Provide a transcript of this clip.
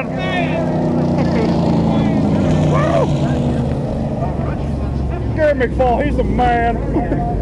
He's Woo! Gary McFall, he's a man.